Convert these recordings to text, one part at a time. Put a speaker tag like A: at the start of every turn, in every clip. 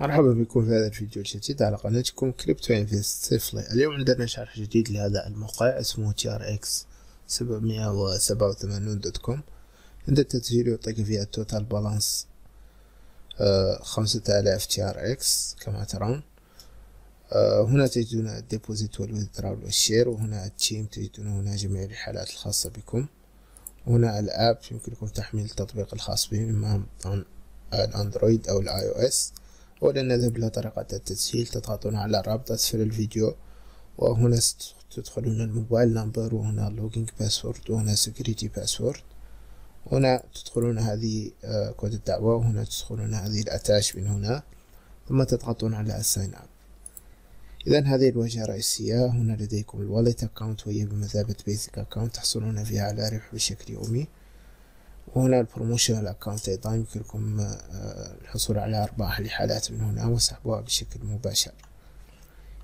A: مرحبا بكم في هذا الفيديو الجديد على قناتكم Crypto Invest Safely اليوم عندنا شرح جديد لهذا الموقع اسمه TRX سبعمية وسبعة وثمانون dot com. عند التسجيل يعطيك فيها ال total balance خمسة آلاف TRX كما ترون. آه، هنا تجدون ال deposit وال withdrawal وال share وهنا ال team تجدون هنا جميع الحالات الخاصة بكم. هنا ال app يمكنكم تحميل التطبيق الخاص به إما عن ال Android أو ال iOS ولن نذهب إلى طريقة التسجيل تضغطون على الرابط أسفل الفيديو. وهنا تدخلون ال mobile number وهنا login password وهنا security password هنا تدخلون هذه آه، كود الدعوة وهنا تدخلون هذه الأتاش من هنا. ثم تضغطون على ال sign up إذا هذه الواجهة الرئيسية هنا لديكم ال wallet account وهي بمثابة basic account تحصلون فيها على ربح بشكل يومي. وهنا ال promotional account أيضا يمكنكم آه، الحصول على أرباح لحالات من هنا وسحبها بشكل مباشر.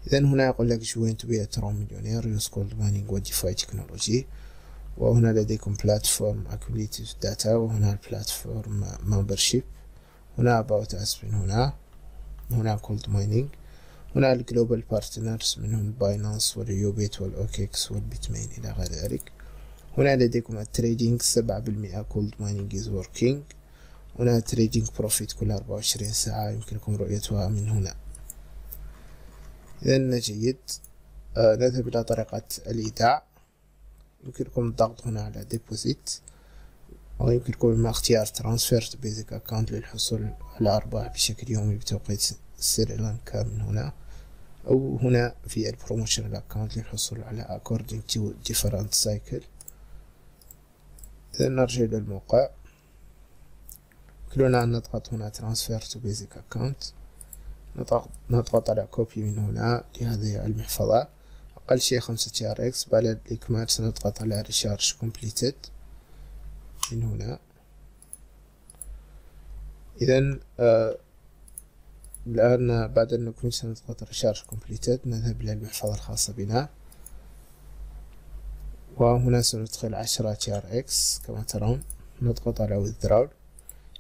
A: إذا هنا يقول لك join to be TRON millionaire use cold mining و DeFi technology وهنا لديكم platform accumulative data وهنا ال platform membership هنا about us من هنا هنا cold mining هنا ال global partners منهم Binance وال Upbit وال OKEx وال Bitmain إلى غير ذلك. هنا لديكم ال trading سبعة بالمئة cold mining is working هنا trading profit كل أربعة وعشرين ساعة يمكنكم رؤيتها من هنا. إذا جيد. آه نذهب إلى طريقة الإيداع. يمكنكم الضغط هنا على deposit أو يمكنكم إما اختيار transfer to basic account للحصول على أرباح بشكل يومي بتوقيت سريلانكا من هنا. أو هنا في ال promotional account للحصول على according to different cycle. إذا نرجع إلى الموقع. يمكننا أن نضغط هنا transfer to basic account. نضغط على copy من هنا لهذه المحفظة. أقل شيء خمسة TRX بعد الإكمال سنضغط على recharge completed من هنا. إذا آه الآن بعد أن نكمل سنضغط recharge completed نذهب إلى المحفظة الخاصة بنا. وهنا سندخل عشرة TRX كما ترون. نضغط على withdraw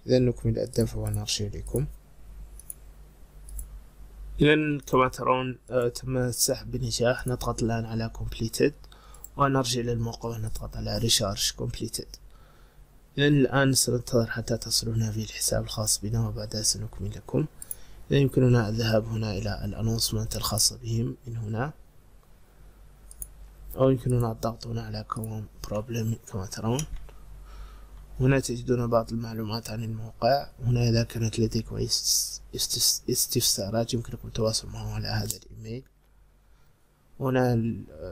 A: إذا نكمل الدفع ونرجع إليكم. إذا كما ترون آه تم السحب بنجاح. نضغط الآن على completed. ونرجع إلى الموقع ونضغط على recharge completed. إذا الآن سننتظر حتى تصلنا في الحساب الخاص بنا وبعدها سنكمل لكم. إذا يمكننا الذهاب هنا إلى ال announcement الخاصة بهم من هنا. أو يمكننا الضغط هنا على common problem كما ترون. هنا تجدون بعض المعلومات عن الموقع. هنا إذا كانت لديكم استفسارات يمكنكم التواصل معه على هذا الإيميل. هنا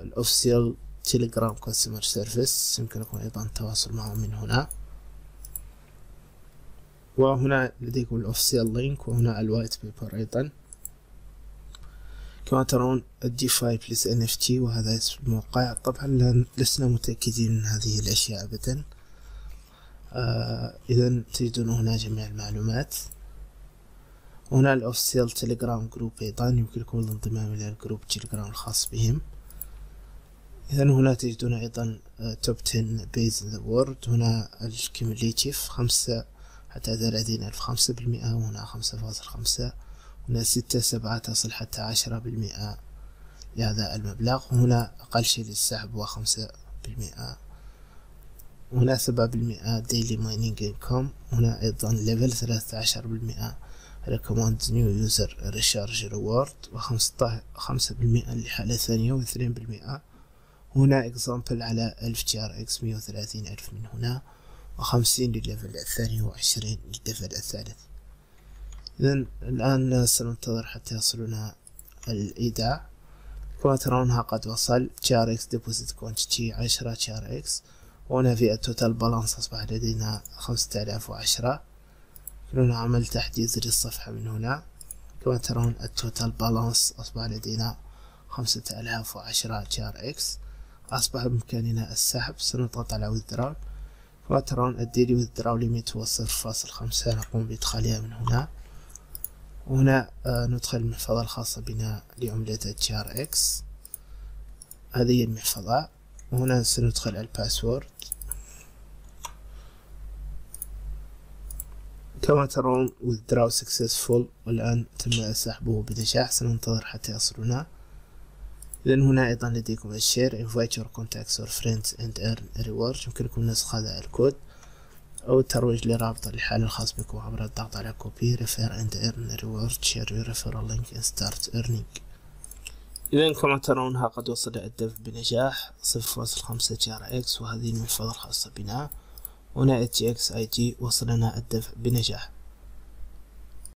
A: ال official Telegram customer service يمكنكم أيضا التواصل معه من هنا. وهنا لديكم ال official link وهنا ال white paper أيضا. كما ترون ال DeFi plus NFT وهذا اسم الموقع طبعا لسنا متأكدين من هذه الأشياء أبدا. آه إذا تجدون هنا جميع المعلومات. هنا ال official Telegram group أيضا يمكنكم الانضمام إلى ال group Telegram الخاص بهم. إذا هنا تجدون أيضا top 10 bases in the world. هنا ال cumulative خمسة حتى ثلاثين ألف خمسة بالمئة وهنا خمسة فاصل خمسة. هنا ستة سبعة تصل حتى عشرة بالمئة لهذا المبلغ. هنا أقل شيء للسحب هو خمسة بالمئة. هنا سبعة بالمئة daily mining income هنا أيضا level ثلاثة عشر بالمئة. recommend new user recharge reward وخمسة خمسة بالمئة للحالة الثانية واثنين بالمئة. هنا example على ألف TRX مية وثلاثين ألف من هنا. وخمسين للل level الثاني وعشرين للل level الثالث. إذا الآن سننتظر حتى يصلنا الإيداع. كما ترونها قد وصل. TRX deposit quantity عشرة TRX وهنا في ال total balance أصبح لدينا خمسة آلاف وعشرة. يمكننا عمل تحديث للصفحة من هنا. كما ترون ال total balance أصبح لدينا خمسة آلاف وعشرة TRX أصبح بإمكاننا السحب. سنضغط على withdraw كما ترون ال daily withdraw limit هو صفر فاصل خمسة. نقوم بإدخالها من هنا. وهنا آه، ندخل المحفظة الخاصة بنا لعملة TRX هذه المحفظة. وهنا سندخل ال password. كما ترون withdraw successful. والآن تم سحبه بنجاح. سننتظر حتى يصلنا. إذا هنا أيضا لديكم ال share. invite your contacts or friends and earn reward يمكنكم نسخ هذا الكود. أو الترويج لرابط الإحالة الخاص بكم عبر الضغط على and earn reward share your referral link and start earning. إذا كما ترون ها قد وصل الدفع بنجاح صفر فاصل خمسة TRX وهذه المحفظة الخاصة بنا. هنا اتش إكس آي جي وصلنا الدفع بنجاح.